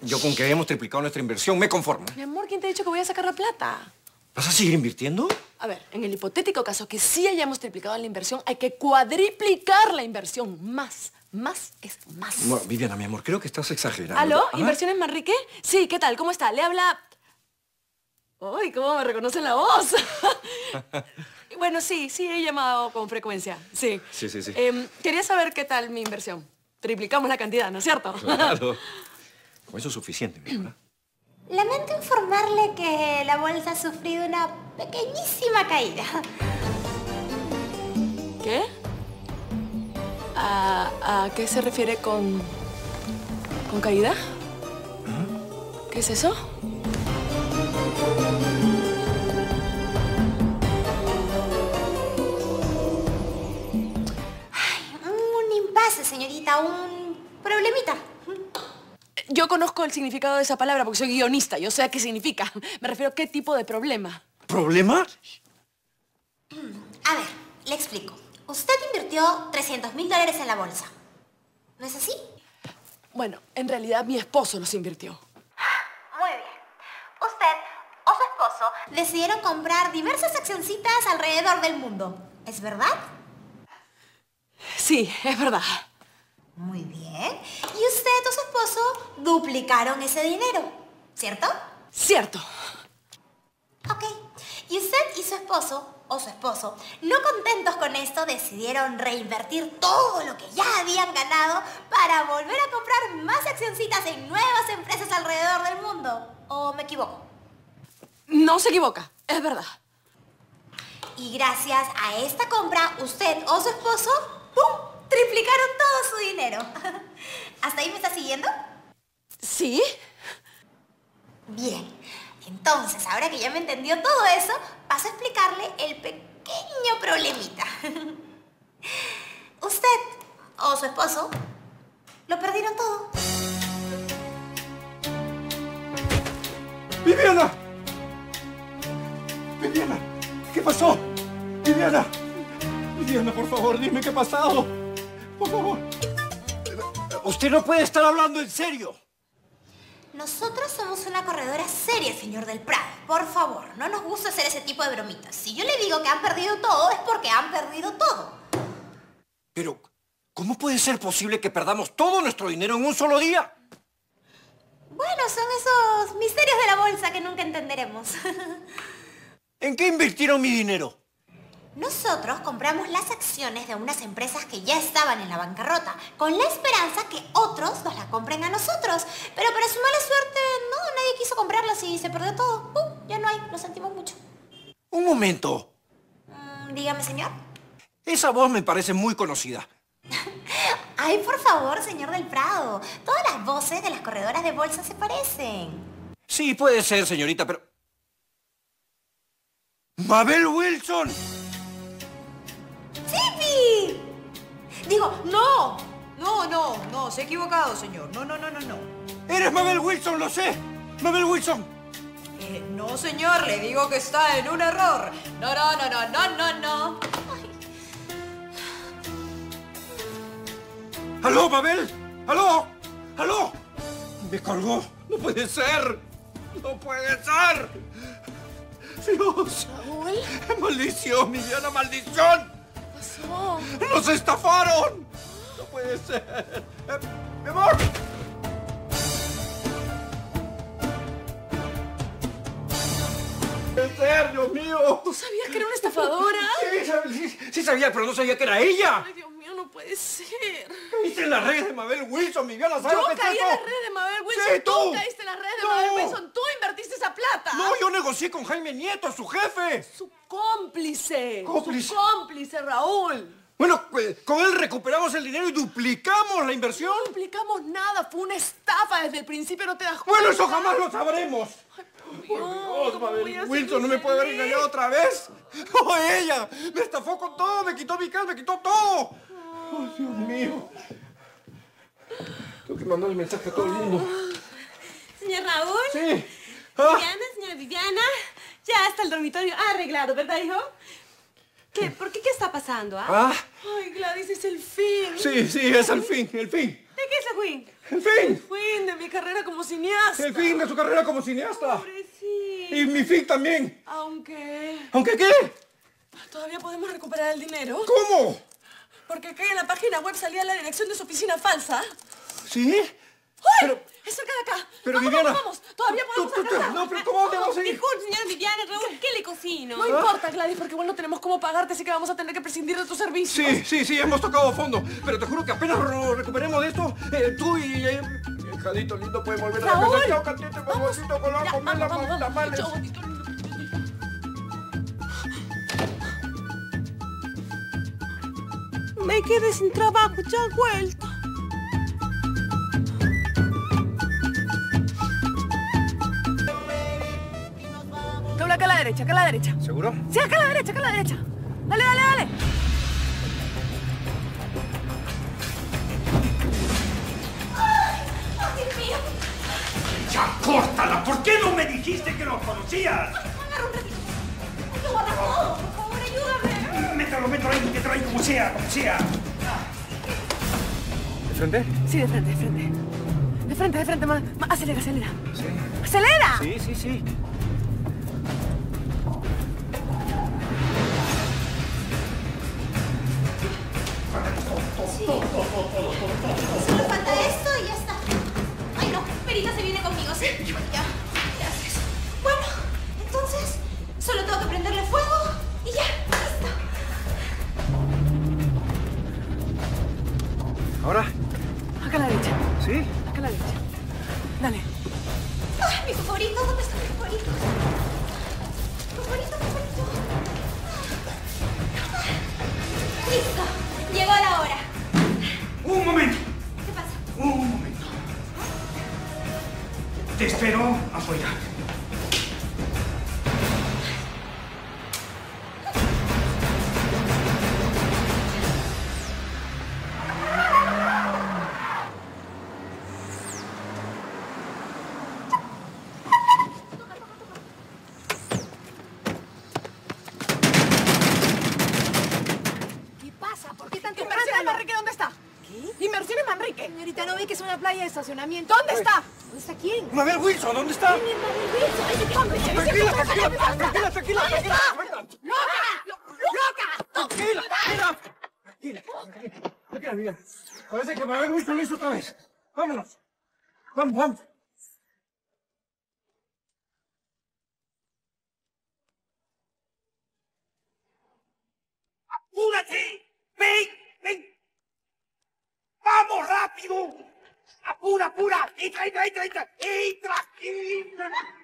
Yo con que hayamos triplicado nuestra inversión me conformo. Mi amor, ¿quién te ha dicho que voy a sacar la plata? ¿Vas a seguir invirtiendo? A ver, en el hipotético caso que sí hayamos triplicado la inversión, hay que cuadriplicar la inversión. Más, más es más. No, Viviana, mi amor, creo que estás exagerando. ¿Aló? ¿Ah? ¿Inversiones Manrique? Sí, ¿qué tal? ¿Cómo está? Le habla... ¡Uy, cómo me reconoce la voz! bueno, sí, sí, he llamado con frecuencia, sí. Sí, sí, sí. Em, quería saber qué tal mi inversión. Triplicamos la cantidad, ¿no es cierto? Claro. Con eso es suficiente, mi amor. Lamento informarle que la bolsa ha sufrido una pequeñísima caída. ¿Qué? ¿A, a qué se refiere con... con caída? ¿Qué es eso? Un impasse, señorita, un. Yo conozco el significado de esa palabra porque soy guionista. Yo sé a qué significa. Me refiero a qué tipo de problema. ¿Problema? A ver, le explico. Usted invirtió 300 mil dólares en la bolsa. ¿No es así? Bueno, en realidad mi esposo los invirtió. Muy bien. Usted o su esposo decidieron comprar diversas accioncitas alrededor del mundo. ¿Es verdad? Sí, es verdad. Muy bien. Y usted o su esposo duplicaron ese dinero, ¿cierto? Cierto. Ok. Y usted y su esposo, o su esposo, no contentos con esto, decidieron reinvertir todo lo que ya habían ganado para volver a comprar más accioncitas en nuevas empresas alrededor del mundo. ¿O me equivoco? No se equivoca, es verdad. Y gracias a esta compra, usted o su esposo, ¡pum! Triplicaron todo su dinero. ¿Hasta ahí me está siguiendo? ¿Sí? Bien. Entonces, ahora que ya me entendió todo eso, paso a explicarle el pequeño problemita. Usted o su esposo lo perdieron todo. ¡Viviana! ¡Viviana! ¿Qué pasó? ¡Viviana! Viviana, por favor, dime qué ha pasado. Por favor. Usted no puede estar hablando en serio. Nosotros somos una corredora seria, señor del Prado. Por favor, no nos gusta hacer ese tipo de bromitas. Si yo le digo que han perdido todo, es porque han perdido todo. Pero, ¿cómo puede ser posible que perdamos todo nuestro dinero en un solo día? Bueno, son esos misterios de la bolsa que nunca entenderemos. ¿En qué invirtieron mi dinero? Nosotros compramos las acciones de unas empresas que ya estaban en la bancarrota, con la esperanza que otros nos la compren a nosotros. Pero para su mala suerte, no, nadie quiso comprarlas y se perdió todo. ¡Pum! Ya no hay, lo sentimos mucho. Un momento. Mm, dígame, señor. Esa voz me parece muy conocida. Ay, por favor, señor del Prado. Todas las voces de las corredoras de bolsa se parecen. Sí, puede ser, señorita, pero... ¡Mabel Wilson! ¡Sipi! Digo, ¡No! No, no, no, se ha equivocado, señor. No, no, no, no, no. ¡Eres Mabel Wilson, lo sé! ¡Mabel Wilson! Eh, no, señor, le digo que está en un error. No, no, no, no, no, no, no. ¡Aló, Mabel! ¡Aló! ¡Aló! Me colgó. ¡No puede ser! ¡No puede ser! ¡Dios! ¿Raúl? ¡Maldición, Viviana, maldición! ¡Nos estafaron! ¡No puede ser! Eh, ¡Mi amor! ¡Puede ser, Dios mío! ¿Tú sabías que era una estafadora? Sí, sí, sí sabía, pero no sabía que era ella. Ay, Dios mío, no puede ser. Caíste en las redes de Mabel Wilson, Viviana, ¿sabes Yo lo que es caí en las redes de Mabel Wilson. Sí, tú. caíste en las redes de No. Mabel Wilson. Tú invertiste esa plata. No, yo negocié con Jaime Nieto, su jefe. Su cómplice. Cómplice. Su cómplice, Raúl. Bueno, pues, con él recuperamos el dinero y duplicamos la inversión. No implicamos nada. Fue una estafa desde el principio, no te das cuenta. Bueno, eso jamás lo sabremos. Dios, Dios, ¿cómo voy Mabel Wilson no me puede haber engañado otra vez. ¡Oh, ella! Me estafó con todo, me quitó mi casa, me quitó todo. ¡Oh, Dios mío! Tengo que mandar el mensaje a todo el mundo. Señor Raúl, Sí. Ah, Viviana, señora Viviana, ya está el dormitorio arreglado, ¿verdad, hijo? ¿Qué? ¿Por qué? ¿Qué está pasando, ah? ah, Ay, Gladys, es el fin. sí, sí, es el fin, el fin. ¿De qué es el fin? El fin. Fin de mi mi carrera como cineasta. El fin de su carrera como cineasta. Pobrecito. Y mi fin también. Aunque ¿Aunque qué? todavía podemos recuperar el dinero. ¿Cómo? Porque acá en la página web salía la dirección de su oficina falsa. ¿Sí? ¡Ay! Pero- Es cerca de acá. Pero, vamos, Viviana, vamos, vamos. Todavía podemos tú- tú- tú- alcanzar. no, pero ¿cómo vamos a ir? Disculpe, señora Viviana, Raúl, ¿qué le cocino? No importa, Gladys, porque igual no tenemos cómo pagarte, así que vamos a tener que prescindir de tus servicios. Sí, sí, sí, hemos tocado fondo. Pero te juro que apenas nos recuperemos de esto, eh, tú y... Eh, hijadito lindo pueden volver a la Raúl, casa. Vamos, vamos, vamos. Me quedé sin trabajo, ya he vuelto. Dobla acá a la derecha, acá a la derecha. ¿Seguro? Sí, acá a la derecha, acá a la derecha. Dale, dale, dale. ¡Ay, Dios mío! ¡Ya córtala! ¿Por qué no me dijiste que lo conocías? Mételo, ahí, mételo ahí como sea, como sea. ¿De frente? Sí, de frente, de frente. De frente, de frente, más. más. Acelera, acelera. Sí. ¡Acelera! Sí, sí, sí. Solo falta esto y ya está. Ay, no. Perita se viene conmigo, ¿sí? Ya. ¿Sí? acá a la derecha. Dale. Ay, mi favorito. ¿Dónde está mi favorito? Mi favorito, mi favorito. Listo. Llegó la hora. Un momento, ¿Qué pasa? un momento. Te espero afuera. Manrique. Señorita, ¿no ve que es una playa de estacionamiento? ¿Dónde está? ¿Dónde está quién? Mabel Wilson, ¿dónde está? ¿Quién es Mabel Wilson? Ay, ¿qué pasa? Tranquila, tranquila, tranquila, tranquila, tranquila. ¡Loca! Tranquila, tranquila. Tranquila, tranquila. Tranquila, mira. Parece que Mabel Wilson lo hizo otra vez. Vámonos. Vamos, vamos. ¡Apura, apura! ¡Entra, entra, entra! ¡Entra! ¡Entra!